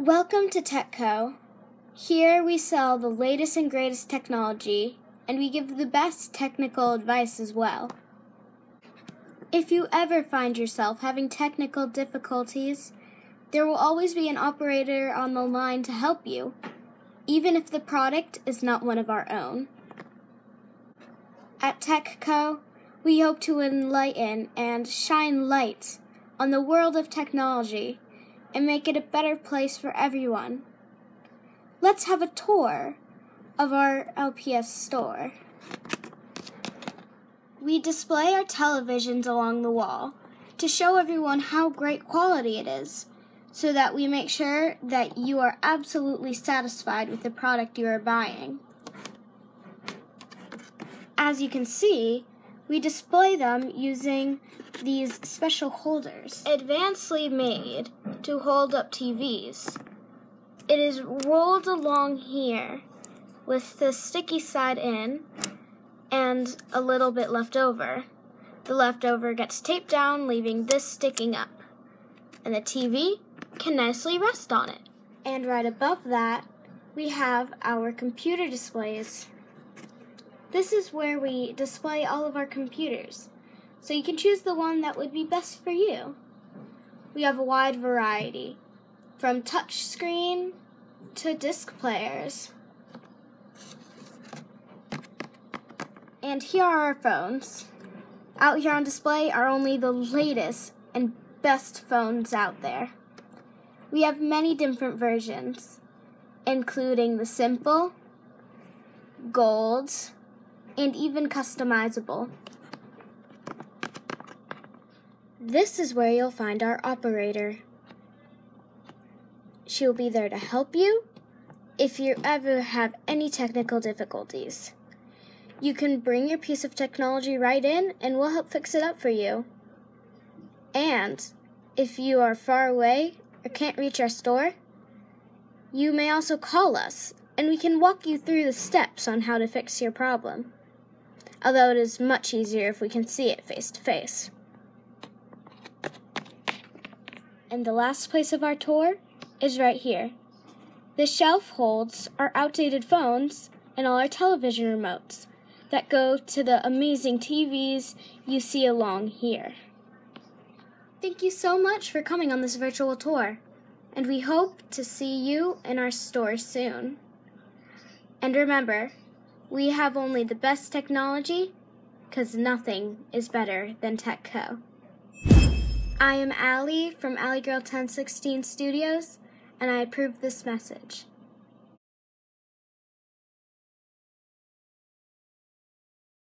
Welcome to TechCo. Here we sell the latest and greatest technology, and we give the best technical advice as well. If you ever find yourself having technical difficulties, there will always be an operator on the line to help you, even if the product is not one of our own. At TechCo, we hope to enlighten and shine light on the world of technology and make it a better place for everyone. Let's have a tour of our LPS store. We display our televisions along the wall to show everyone how great quality it is, so that we make sure that you are absolutely satisfied with the product you are buying. As you can see, we display them using these special holders, advancedly made to hold up TVs. It is rolled along here with the sticky side in and a little bit left over. The leftover gets taped down, leaving this sticking up. And the TV can nicely rest on it. And right above that, we have our computer displays. This is where we display all of our computers, so you can choose the one that would be best for you. We have a wide variety, from touchscreen to disc players. And here are our phones. Out here on display are only the latest and best phones out there. We have many different versions, including the simple, gold, and even customizable. This is where you'll find our operator. She'll be there to help you if you ever have any technical difficulties. You can bring your piece of technology right in and we'll help fix it up for you. And if you are far away or can't reach our store, you may also call us and we can walk you through the steps on how to fix your problem. Although it is much easier if we can see it face to face. And the last place of our tour is right here. This shelf holds our outdated phones and all our television remotes that go to the amazing TVs you see along here. Thank you so much for coming on this virtual tour, and we hope to see you in our store soon. And remember, we have only the best technology, because nothing is better than TechCo. I am Allie from Ally Girl 1016 Studios, and I approve this message.